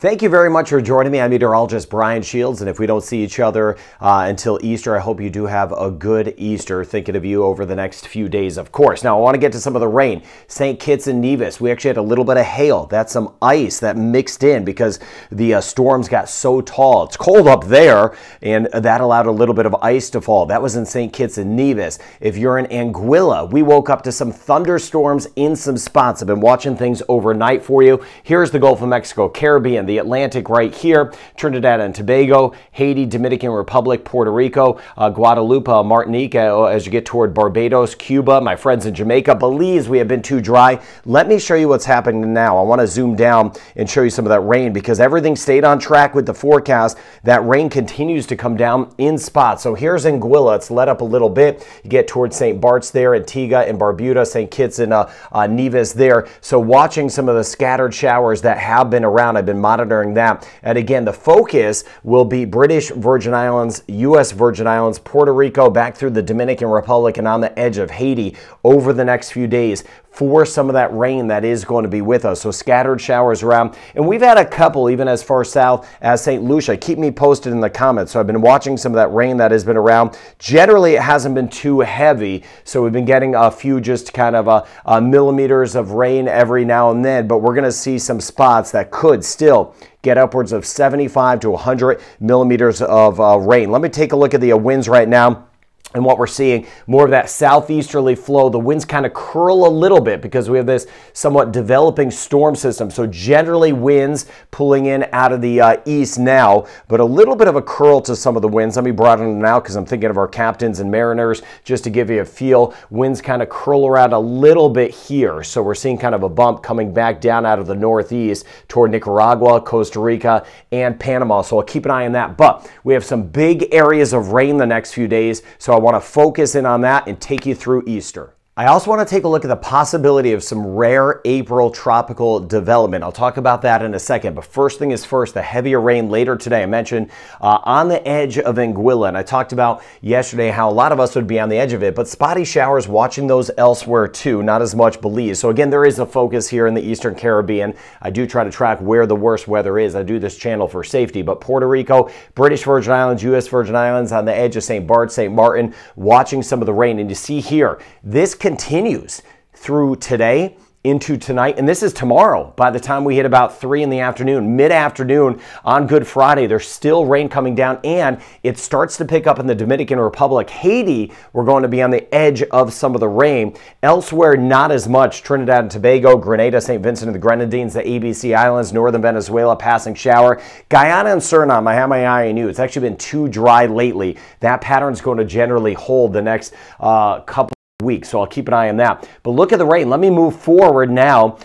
Thank you very much for joining me. I'm meteorologist Brian Shields, and if we don't see each other uh, until Easter, I hope you do have a good Easter. Thinking of you over the next few days, of course. Now, I want to get to some of the rain. St. Kitts and Nevis, we actually had a little bit of hail. That's some ice that mixed in because the uh, storms got so tall. It's cold up there, and that allowed a little bit of ice to fall. That was in St. Kitts and Nevis. If you're in Anguilla, we woke up to some thunderstorms in some spots. I've been watching things overnight for you. Here's the Gulf of Mexico, Caribbean the Atlantic right here, Trinidad and Tobago, Haiti, Dominican Republic, Puerto Rico, uh, Guadeloupe, Martinique, uh, as you get toward Barbados, Cuba, my friends in Jamaica, Belize, we have been too dry. Let me show you what's happening now. I want to zoom down and show you some of that rain because everything stayed on track with the forecast. That rain continues to come down in spots. So here's Anguilla. It's let up a little bit. You get towards St. Bart's there, Antigua and Barbuda, St. Kitts and uh, uh, Nevis there. So watching some of the scattered showers that have been around, I've been monitoring monitoring that. And again, the focus will be British Virgin Islands, U.S. Virgin Islands, Puerto Rico, back through the Dominican Republic and on the edge of Haiti over the next few days for some of that rain that is going to be with us. So scattered showers around. And we've had a couple even as far south as St. Lucia. Keep me posted in the comments. So I've been watching some of that rain that has been around. Generally, it hasn't been too heavy. So we've been getting a few just kind of uh, uh, millimeters of rain every now and then. But we're going to see some spots that could still get upwards of 75 to 100 millimeters of uh, rain. Let me take a look at the winds right now. And what we're seeing, more of that southeasterly flow. The winds kind of curl a little bit because we have this somewhat developing storm system. So generally winds pulling in out of the uh, east now, but a little bit of a curl to some of the winds. Let me broaden them out because I'm thinking of our captains and mariners just to give you a feel. Winds kind of curl around a little bit here. So we're seeing kind of a bump coming back down out of the northeast toward Nicaragua, Costa Rica, and Panama. So I'll keep an eye on that. But we have some big areas of rain the next few days. So I want to focus in on that and take you through Easter. I also want to take a look at the possibility of some rare April tropical development. I'll talk about that in a second, but first thing is first, the heavier rain later today. I mentioned uh, on the edge of Anguilla, and I talked about yesterday how a lot of us would be on the edge of it, but spotty showers, watching those elsewhere too, not as much Belize. So again, there is a focus here in the Eastern Caribbean. I do try to track where the worst weather is. I do this channel for safety, but Puerto Rico, British Virgin Islands, U.S. Virgin Islands on the edge of St. Bart, St. Martin, watching some of the rain. And you see here, this can continues through today into tonight. And this is tomorrow by the time we hit about 3 in the afternoon, mid afternoon on Good Friday. There's still rain coming down and it starts to pick up in the Dominican Republic. Haiti, we're going to be on the edge of some of the rain. Elsewhere, not as much. Trinidad and Tobago, Grenada, St. Vincent and the Grenadines, the ABC Islands, northern Venezuela, passing shower. Guyana and Suriname, I have my eye on you. It's actually been too dry lately. That pattern's going to generally hold the next uh, couple week. So I'll keep an eye on that. But look at the rain. Let me move forward now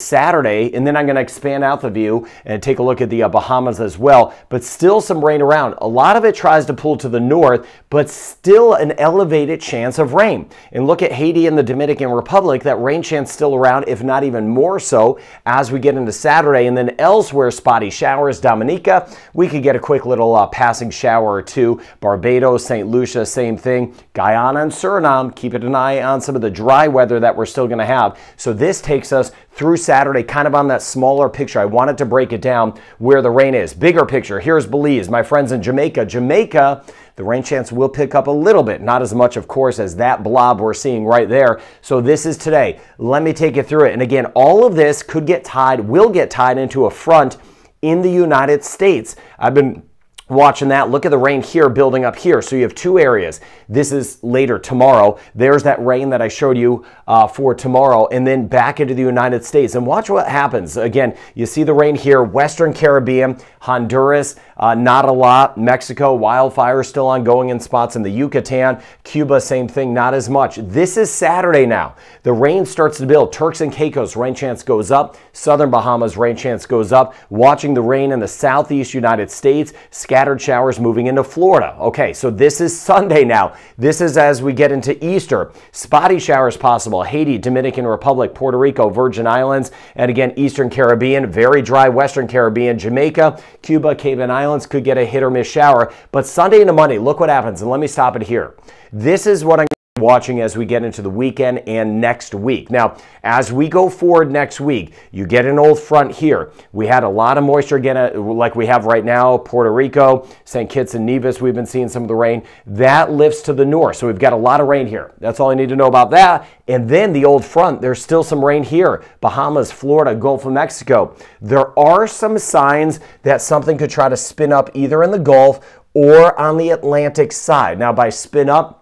Saturday, and then I'm going to expand out the view and take a look at the uh, Bahamas as well. But still some rain around. A lot of it tries to pull to the north, but still an elevated chance of rain. And look at Haiti and the Dominican Republic. That rain chance still around, if not even more so, as we get into Saturday. And then elsewhere, spotty showers. Dominica, we could get a quick little uh, passing shower or two. Barbados, St. Lucia, same thing. Guyana and Suriname, keep an eye on some of the dry weather that we're still going to have. So this takes us through Saturday, kind of on that smaller picture. I wanted to break it down where the rain is. Bigger picture, here's Belize, my friends in Jamaica. Jamaica, the rain chance will pick up a little bit, not as much, of course, as that blob we're seeing right there. So this is today. Let me take you through it. And again, all of this could get tied, will get tied into a front in the United States. I've been watching that. Look at the rain here building up here. So you have two areas. This is later tomorrow. There's that rain that I showed you uh, for tomorrow and then back into the United States. And watch what happens. Again, you see the rain here, Western Caribbean, Honduras, uh, not a lot. Mexico, wildfires still ongoing in spots in the Yucatan. Cuba, same thing, not as much. This is Saturday now. The rain starts to build. Turks and Caicos, rain chance goes up. Southern Bahamas, rain chance goes up. Watching the rain in the southeast United States. Scattered showers moving into Florida. Okay, so this is Sunday now. This is as we get into Easter. Spotty showers possible. Haiti, Dominican Republic, Puerto Rico, Virgin Islands, and again, Eastern Caribbean. Very dry Western Caribbean, Jamaica, Cuba, Cayman Islands Islands could get a hit or miss shower. But Sunday into Monday, look what happens. And let me stop it here. This is what I'm watching as we get into the weekend and next week. Now, as we go forward next week, you get an old front here. We had a lot of moisture again, uh, like we have right now, Puerto Rico, St. Kitts and Nevis, we've been seeing some of the rain. That lifts to the north, so we've got a lot of rain here. That's all I need to know about that. And then the old front, there's still some rain here. Bahamas, Florida, Gulf of Mexico. There are some signs that something could try to spin up either in the Gulf or on the Atlantic side. Now, by spin up,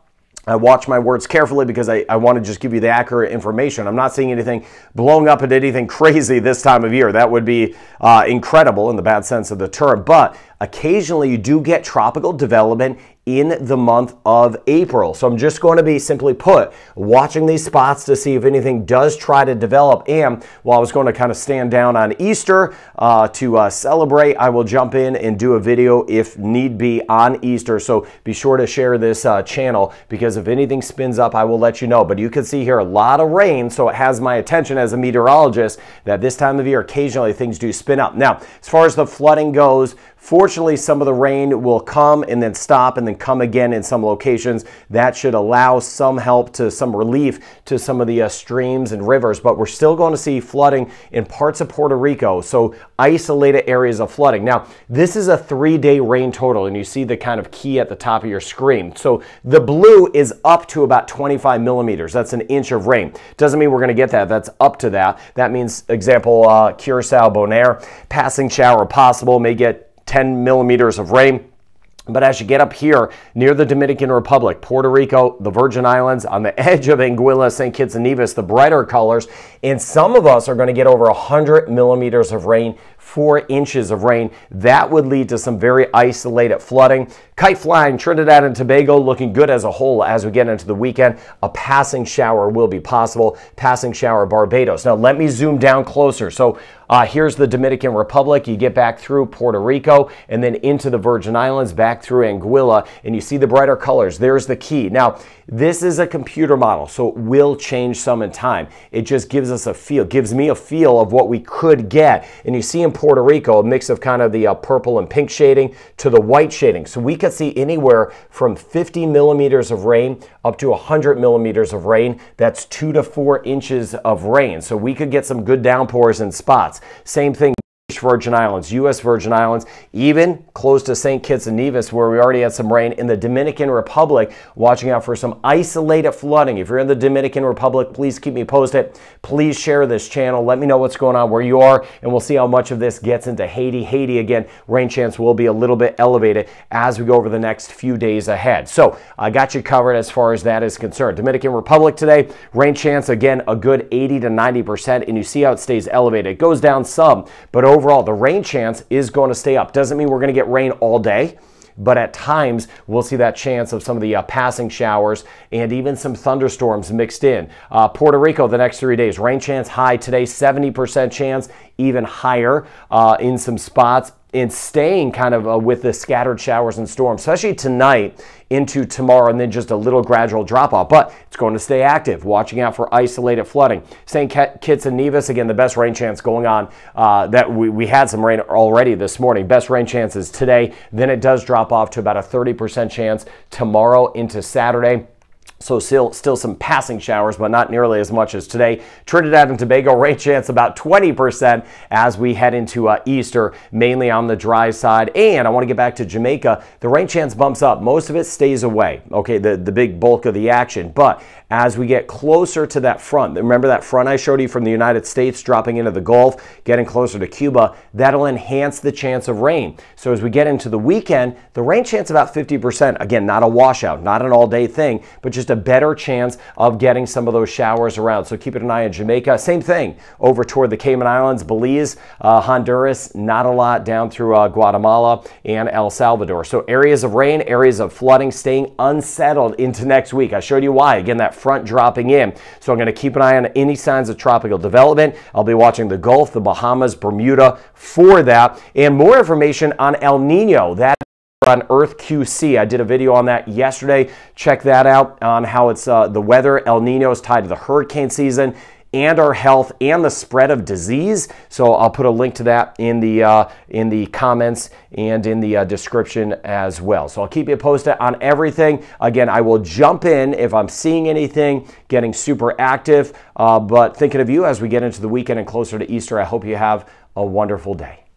I watch my words carefully because I, I want to just give you the accurate information. I'm not seeing anything blowing up into anything crazy this time of year. That would be uh, incredible in the bad sense of the term. But occasionally you do get tropical development in the month of April. So I'm just going to be simply put watching these spots to see if anything does try to develop. And while I was going to kind of stand down on Easter uh, to uh, celebrate, I will jump in and do a video if need be on Easter. So be sure to share this uh, channel because if anything spins up, I will let you know. But you can see here a lot of rain, so it has my attention as a meteorologist that this time of year occasionally things do spin up. Now, as far as the flooding goes, Fortunately, some of the rain will come and then stop and then come again in some locations. That should allow some help to some relief to some of the uh, streams and rivers, but we're still going to see flooding in parts of Puerto Rico. So isolated areas of flooding. Now, this is a three day rain total, and you see the kind of key at the top of your screen. So the blue is up to about 25 millimeters. That's an inch of rain. Doesn't mean we're going to get that. That's up to that. That means, example, uh, Curacao, Bonaire, passing shower possible, may get 10 millimeters of rain. But as you get up here near the Dominican Republic, Puerto Rico, the Virgin Islands, on the edge of Anguilla, St. Kitts and Nevis, the brighter colors, and some of us are going to get over 100 millimeters of rain four inches of rain. That would lead to some very isolated flooding. Kite flying, Trinidad and Tobago looking good as a whole as we get into the weekend. A passing shower will be possible. Passing shower Barbados. Now let me zoom down closer. So uh, here's the Dominican Republic. You get back through Puerto Rico and then into the Virgin Islands, back through Anguilla, and you see the brighter colors. There's the key. Now, this is a computer model, so it will change some in time. It just gives us a feel, gives me a feel of what we could get. And you see in Puerto Rico, a mix of kind of the uh, purple and pink shading to the white shading. So we could see anywhere from 50 millimeters of rain up to 100 millimeters of rain. That's two to four inches of rain. So we could get some good downpours in spots. Same thing. Virgin Islands, U.S. Virgin Islands, even close to St. Kitts and Nevis, where we already had some rain, in the Dominican Republic, watching out for some isolated flooding. If you're in the Dominican Republic, please keep me posted. Please share this channel. Let me know what's going on where you are, and we'll see how much of this gets into Haiti. Haiti, again, rain chance will be a little bit elevated as we go over the next few days ahead. So I got you covered as far as that is concerned. Dominican Republic today, rain chance, again, a good 80 to 90%, and you see how it stays elevated. It goes down some, but over overall, the rain chance is going to stay up. Doesn't mean we're going to get rain all day but at times we'll see that chance of some of the uh, passing showers and even some thunderstorms mixed in. Uh, Puerto Rico, the next three days, rain chance high today, 70% chance, even higher uh, in some spots and staying kind of uh, with the scattered showers and storms, especially tonight into tomorrow, and then just a little gradual drop off. But it's going to stay active, watching out for isolated flooding. St. Kitts and Nevis, again, the best rain chance going on. Uh, that we, we had some rain already this morning. Best rain chances today. Then it does drop off to about a 30% chance tomorrow into Saturday. So still, still some passing showers, but not nearly as much as today. Trinidad and Tobago rain chance about 20% as we head into uh, Easter, mainly on the dry side. And I want to get back to Jamaica. The rain chance bumps up. Most of it stays away. Okay, the, the big bulk of the action. But as we get closer to that front, remember that front I showed you from the United States dropping into the Gulf, getting closer to Cuba, that'll enhance the chance of rain. So as we get into the weekend, the rain chance about 50%. Again, not a washout, not an all day thing, but just just a better chance of getting some of those showers around. So keep an eye on Jamaica. Same thing over toward the Cayman Islands, Belize, uh, Honduras, not a lot down through uh, Guatemala and El Salvador. So areas of rain, areas of flooding, staying unsettled into next week. I showed you why. Again, that front dropping in. So I'm going to keep an eye on any signs of tropical development. I'll be watching the Gulf, the Bahamas, Bermuda for that. And more information on El Nino. That on Earth QC. I did a video on that yesterday. Check that out on how it's uh, the weather. El Nino is tied to the hurricane season. and our health and the spread of disease. So I'll put a link to that in the uh, in the comments and in the uh, description as well. So I'll keep you posted on everything. Again, I will jump in if I'm seeing anything getting super active. Uh, but thinking of you as we get into the weekend and closer to Easter, I hope you have a wonderful day.